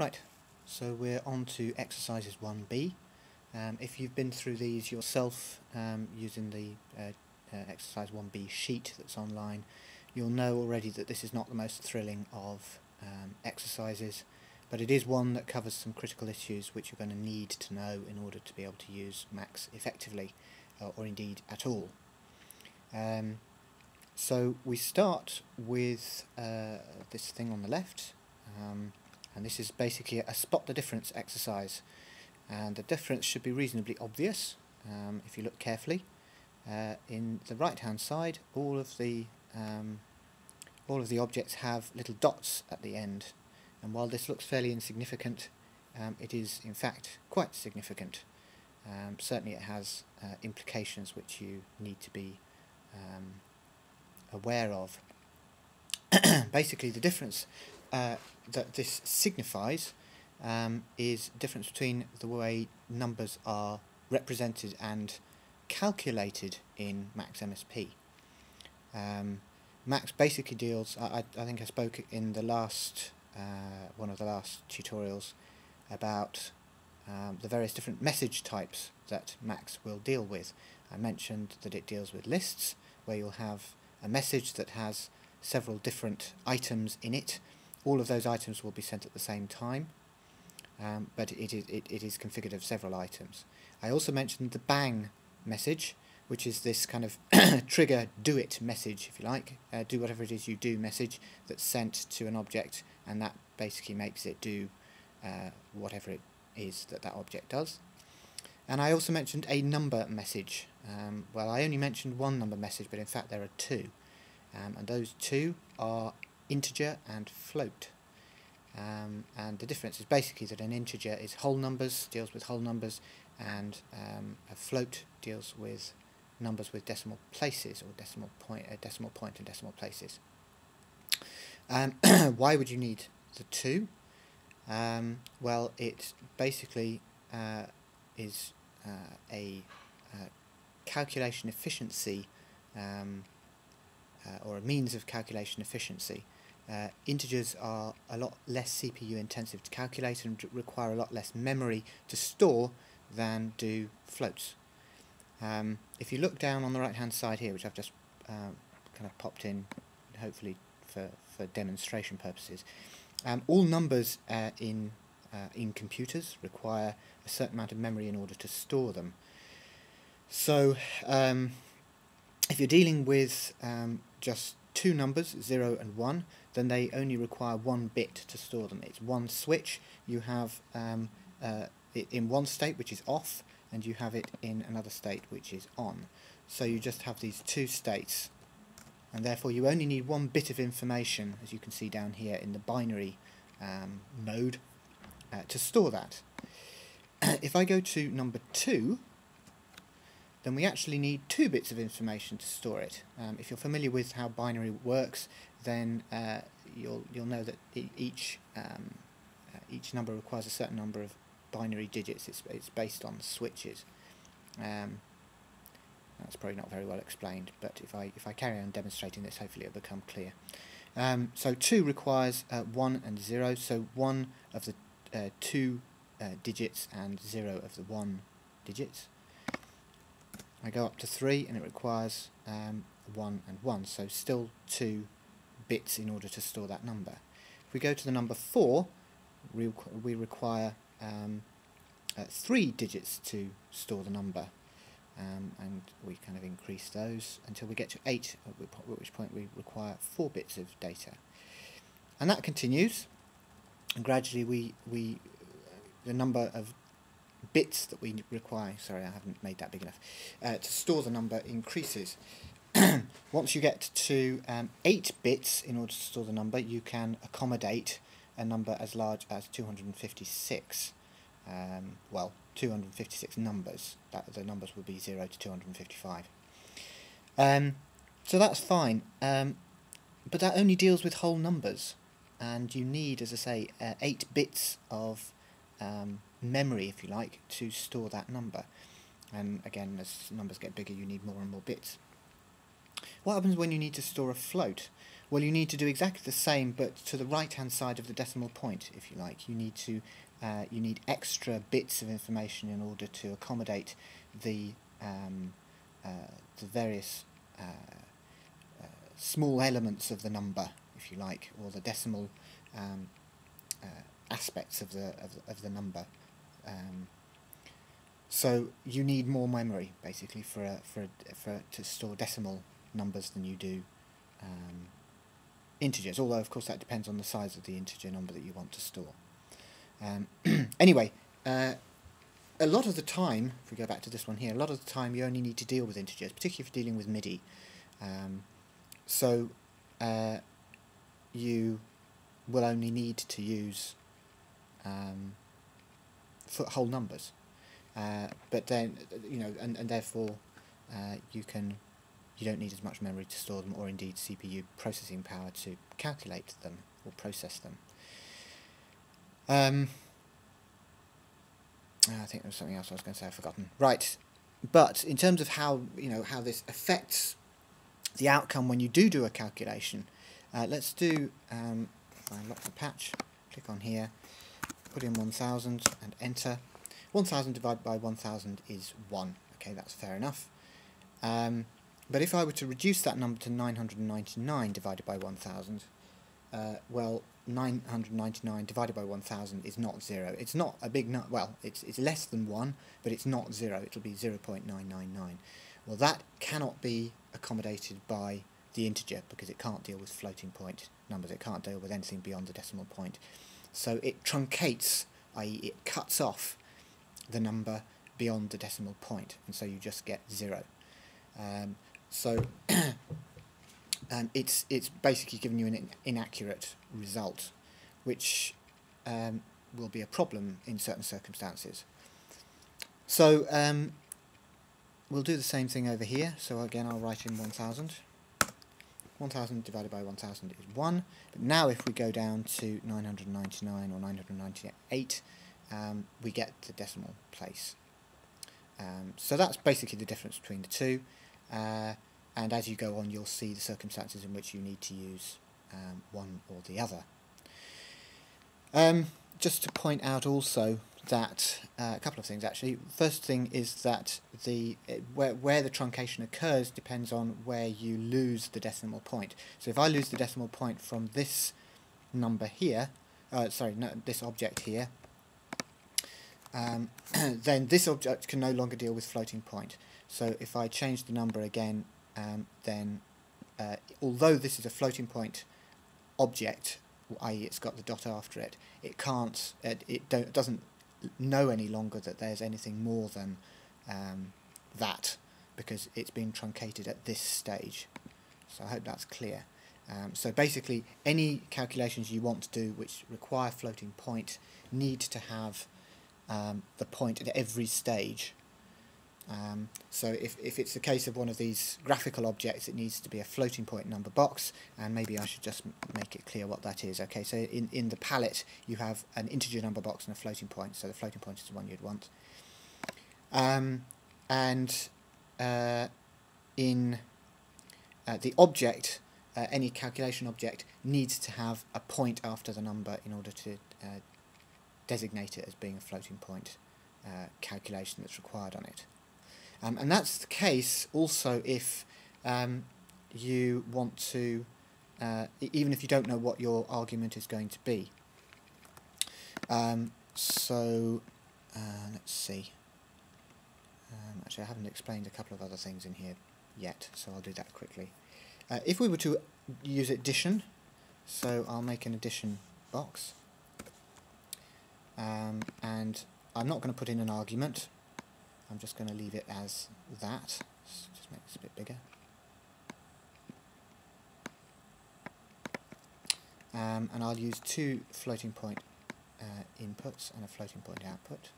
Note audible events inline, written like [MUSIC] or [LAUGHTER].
Right, so we're on to exercises 1b. Um, if you've been through these yourself um, using the uh, uh, exercise 1b sheet that's online, you'll know already that this is not the most thrilling of um, exercises, but it is one that covers some critical issues which you're going to need to know in order to be able to use Max effectively, or indeed at all. Um, so we start with uh, this thing on the left, um, and this is basically a spot the difference exercise. And the difference should be reasonably obvious um, if you look carefully uh, in the right hand side all of the um, all of the objects have little dots at the end. And while this looks fairly insignificant um, it is in fact quite significant. Um, certainly it has uh, implications which you need to be um, aware of. [CLEARS THROAT] Basically the difference uh, that this signifies um, is difference between the way numbers are represented and calculated in Max MSP. Um, Max basically deals, I, I think I spoke in the last, uh, one of the last tutorials about um, the various different message types that Max will deal with. I mentioned that it deals with lists, where you'll have a message that has several different items in it, all of those items will be sent at the same time, um, but it is, it, it is configured of several items. I also mentioned the bang message, which is this kind of [COUGHS] trigger do it message, if you like, uh, do whatever it is you do message that's sent to an object, and that basically makes it do uh, whatever it is that that object does. And I also mentioned a number message. Um, well, I only mentioned one number message, but in fact there are two. Um, and those two are integer and float. Um, and the difference is basically that an integer is whole numbers, deals with whole numbers, and um, a float deals with numbers with decimal places or decimal point, uh, decimal point and decimal places. Um, [COUGHS] why would you need the two? Um, well, it basically uh, is uh, a uh, calculation efficiency um, uh, or a means of calculation efficiency. Uh, integers are a lot less CPU intensive to calculate and require a lot less memory to store than do floats. Um, if you look down on the right hand side here, which I've just uh, kind of popped in hopefully for, for demonstration purposes, um, all numbers uh, in, uh, in computers require a certain amount of memory in order to store them. So um, if you're dealing with um, just two numbers, 0 and 1, then they only require one bit to store them. It's one switch. You have um, uh, it in one state, which is off, and you have it in another state, which is on. So you just have these two states, and therefore you only need one bit of information, as you can see down here in the binary um, uh, to store that. [CLEARS THROAT] if I go to number 2, then we actually need two bits of information to store it. Um, if you're familiar with how binary works, then uh, you'll you'll know that each um, uh, each number requires a certain number of binary digits. It's it's based on switches. Um, that's probably not very well explained, but if I if I carry on demonstrating this, hopefully it'll become clear. Um, so two requires uh, one and zero. So one of the uh, two uh, digits and zero of the one digits. I go up to 3 and it requires um, 1 and 1, so still 2 bits in order to store that number. If we go to the number 4, we, require um, uh, 3 digits to store the number, um, and we kind of increase those until we get to 8, at which point we require 4 bits of data. And that continues, and gradually we, we the number of bits that we require, sorry I haven't made that big enough, uh, to store the number increases. [CLEARS THROAT] Once you get to um, 8 bits in order to store the number, you can accommodate a number as large as 256. Um, well, 256 numbers. That The numbers will be 0 to 255. Um, so that's fine, um, but that only deals with whole numbers, and you need, as I say, uh, 8 bits of um, memory, if you like, to store that number. And again, as numbers get bigger, you need more and more bits. What happens when you need to store a float? Well, you need to do exactly the same, but to the right-hand side of the decimal point, if you like. You need to uh, you need extra bits of information in order to accommodate the um, uh, the various uh, uh, small elements of the number, if you like, or the decimal um, uh, aspects of the of of the number. Um, so you need more memory basically for a, for a, for to store decimal numbers than you do um, integers. Although of course that depends on the size of the integer number that you want to store. Um, [CLEARS THROAT] anyway, uh, a lot of the time, if we go back to this one here, a lot of the time you only need to deal with integers, particularly if you're dealing with MIDI. Um, so uh, you will only need to use um, whole numbers. Uh, but then, you know, and, and therefore uh, you can, you don't need as much memory to store them or indeed CPU processing power to calculate them or process them. Um, I think there was something else I was going to say I've forgotten. Right, but in terms of how, you know, how this affects the outcome when you do do a calculation, uh, let's do, um, unlock the patch, click on here, put in 1000 and enter. 1000 divided by 1000 is 1. Okay, that's fair enough. Um, but if I were to reduce that number to 999 divided by 1000, uh, well, 999 divided by 1000 is not 0. It's not a big nut, well, it's, it's less than 1, but it's not 0. It'll be 0 0.999. Well, that cannot be accommodated by the integer because it can't deal with floating point numbers. It can't deal with anything beyond the decimal point. So it truncates, i.e. it cuts off the number beyond the decimal point, and so you just get zero. Um, so [CLEARS THROAT] um, it's it's basically giving you an in inaccurate result, which um, will be a problem in certain circumstances. So um, we'll do the same thing over here. So again, I'll write in 1000. 1000 divided by 1000 is 1. But now if we go down to 999 or 998, um, we get the decimal place. Um, so that's basically the difference between the two. Uh, and as you go on, you'll see the circumstances in which you need to use um, one or the other. Um, just to point out also that uh, a couple of things actually. First thing is that the uh, where where the truncation occurs depends on where you lose the decimal point. So if I lose the decimal point from this number here, uh, sorry, no, this object here, um, [CLEARS THROAT] then this object can no longer deal with floating point. So if I change the number again, um, then uh, although this is a floating point object, i.e. it's got the dot after it, it can't, it, it don't, doesn't know any longer that there's anything more than um, that because it's been truncated at this stage. So I hope that's clear. Um, so basically, any calculations you want to do which require floating point need to have um, the point at every stage. Um, so if, if it's the case of one of these graphical objects, it needs to be a floating point number box, and maybe I should just make it clear what that is. Okay, so in, in the palette, you have an integer number box and a floating point, so the floating point is the one you'd want. Um, and uh, in uh, the object, uh, any calculation object needs to have a point after the number in order to uh, designate it as being a floating point uh, calculation that's required on it. Um, and that's the case also if um, you want to, uh, even if you don't know what your argument is going to be. Um, so, uh, let's see. Um, actually, I haven't explained a couple of other things in here yet, so I'll do that quickly. Uh, if we were to use addition, so I'll make an addition box um, and I'm not going to put in an argument I'm just going to leave it as that. Just make this a bit bigger. Um, and I'll use two floating point uh, inputs and a floating point output